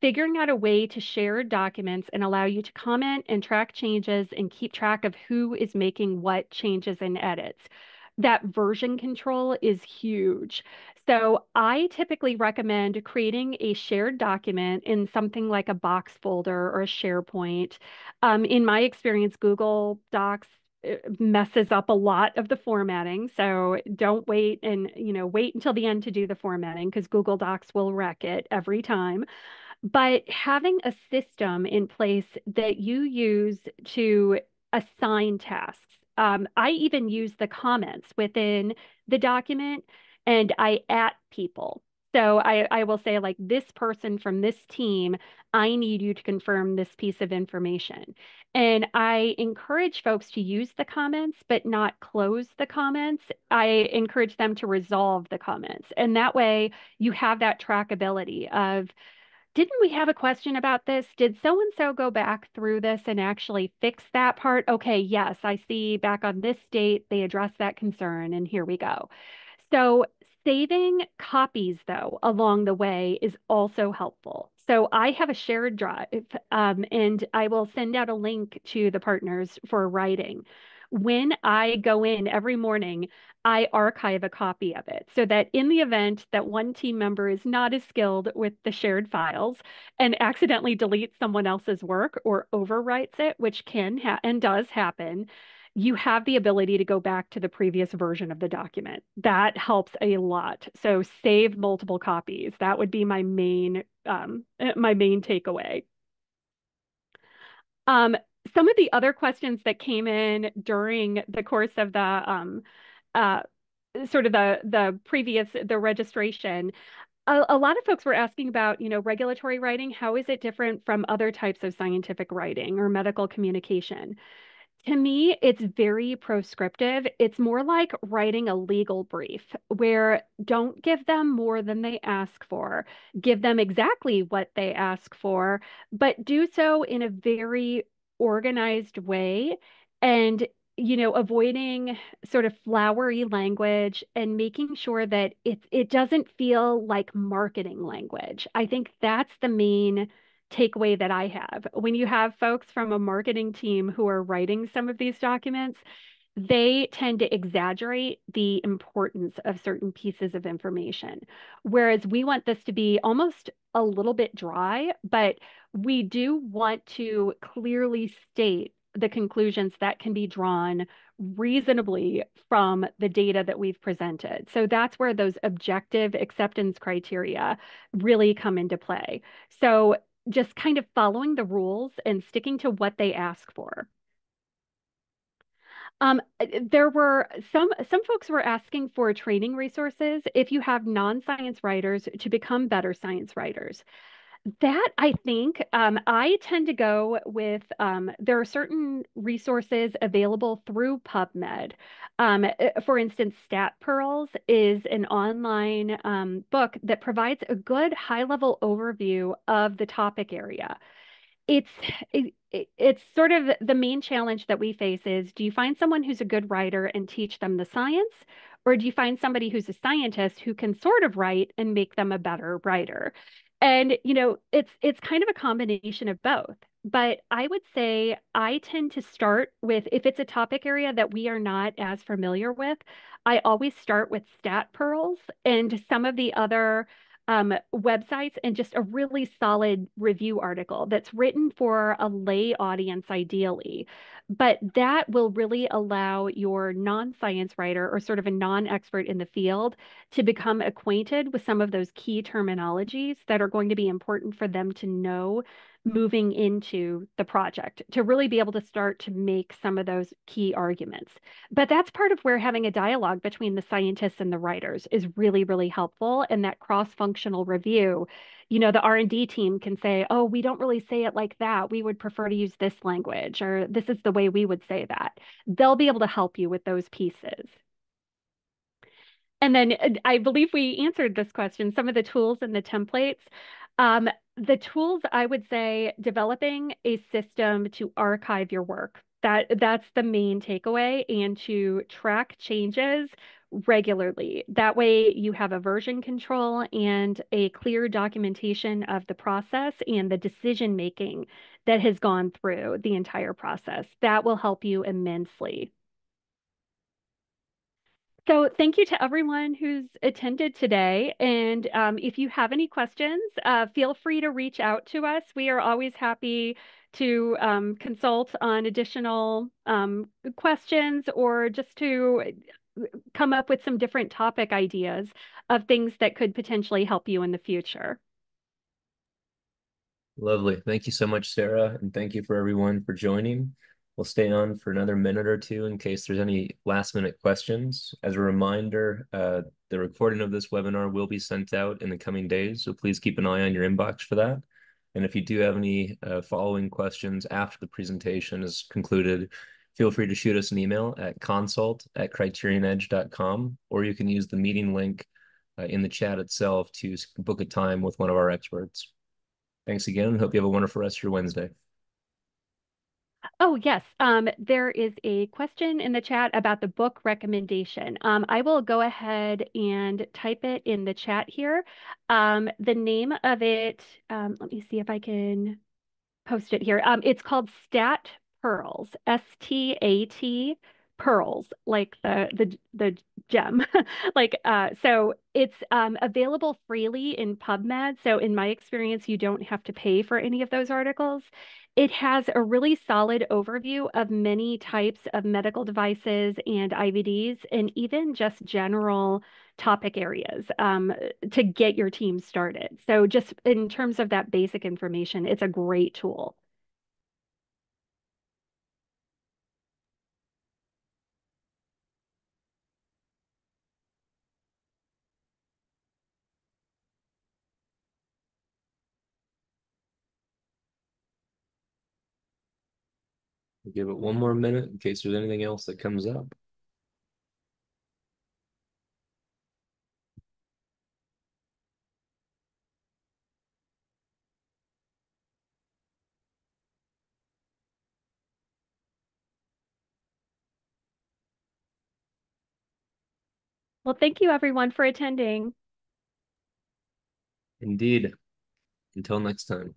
figuring out a way to share documents and allow you to comment and track changes and keep track of who is making what changes and edits. That version control is huge. So I typically recommend creating a shared document in something like a box folder or a SharePoint. Um, in my experience, Google Docs messes up a lot of the formatting. So don't wait and, you know, wait until the end to do the formatting because Google Docs will wreck it every time. But having a system in place that you use to assign tasks. Um, I even use the comments within the document and I at people. So I, I will say, like, this person from this team, I need you to confirm this piece of information. And I encourage folks to use the comments, but not close the comments. I encourage them to resolve the comments. And that way you have that trackability of, didn't we have a question about this? Did so and so go back through this and actually fix that part? Okay, yes, I see back on this date, they addressed that concern, and here we go. So Saving copies, though, along the way is also helpful. So I have a shared drive, um, and I will send out a link to the partners for writing. when I go in every morning, I archive a copy of it so that in the event that one team member is not as skilled with the shared files and accidentally deletes someone else's work or overwrites it, which can ha- and does happen, you have the ability to go back to the previous version of the document. That helps a lot. So save multiple copies. That would be my main um, my main takeaway. Um, some of the other questions that came in during the course of the um, uh, sort of the the previous the registration a, a, lot of folks were asking about you know regulatory writing how is it different from other types of scientific writing or medical communication to me it's very proscriptive it's more like writing a legal brief where don't give them more than they ask for give them exactly what they ask for but do so in a very organized way and you know, avoiding sort of flowery language and making sure that it it doesn't feel like marketing language. I think that's the main takeaway that I have. When you have folks from a marketing team who are writing some of these documents, they tend to exaggerate the importance of certain pieces of information. Whereas we want this to be almost a little bit dry, but we do want to clearly state the conclusions that can be drawn reasonably from the data that we've presented. So that's where those objective acceptance criteria really come into play. So just kind of following the rules and sticking to what they ask for. Um, there were some some folks were asking for training resources if you have non-science writers to become better science writers. That I think um, I tend to go with um, there are certain resources available through PubMed. Um, eh, for instance, StatPearls is an online um, book that provides a good high level overview of the topic area. It's it, it's sort of the main challenge that we face is do you find someone who's a good writer and teach them the science or do you find somebody who's a scientist who can sort of write and make them a better writer and you know it's it's kind of a combination of both but i would say i tend to start with if it's a topic area that we are not as familiar with i always start with StatPearls and some of the other um, websites and just a really solid review article that's written for a lay audience, ideally. But that will really allow your non science writer or sort of a non expert in the field to become acquainted with some of those key terminologies that are going to be important for them to know moving into the project to really be able to start to make some of those key arguments. But that's part of where having a dialogue between the scientists and the writers is really, really helpful. And that cross-functional review, you know, the R&D team can say, oh, we don't really say it like that. We would prefer to use this language, or this is the way we would say that. They'll be able to help you with those pieces. And then I believe we answered this question, some of the tools and the templates. Um, the tools I would say developing a system to archive your work. That that's the main takeaway and to track changes regularly. That way you have a version control and a clear documentation of the process and the decision making that has gone through the entire process. That will help you immensely. So thank you to everyone who's attended today. And um, if you have any questions, uh, feel free to reach out to us. We are always happy to um, consult on additional um, questions or just to uh, come up with some different topic ideas of things that could potentially help you in the future. Lovely. Thank you so much, Sarah. And thank you for everyone for joining. We'll stay on for another minute or two in case there's any last minute questions. As a reminder, uh, the recording of this webinar will be sent out in the coming days, so please keep an eye on your inbox for that. And if you do have any uh, following questions after the presentation is concluded, feel free to shoot us an email at consult at criterionedge.com, or you can use the meeting link uh, in the chat itself to book a time with one of our experts. Thanks again. Hope you have a wonderful rest of your Wednesday. Oh, yes. Um, there is a question in the chat about the book recommendation. Um, I will go ahead and type it in the chat here. Um, the name of it, um, let me see if I can post it here. Um, it's called Stat Pearls, S T A T pearls, like the the the gem. like uh, so it's um, available freely in PubMed. So in my experience, you don't have to pay for any of those articles. It has a really solid overview of many types of medical devices and IVDs, and even just general topic areas um, to get your team started. So just in terms of that basic information, it's a great tool. Give it one more minute in case there's anything else that comes up. Well, thank you everyone for attending. Indeed. Until next time.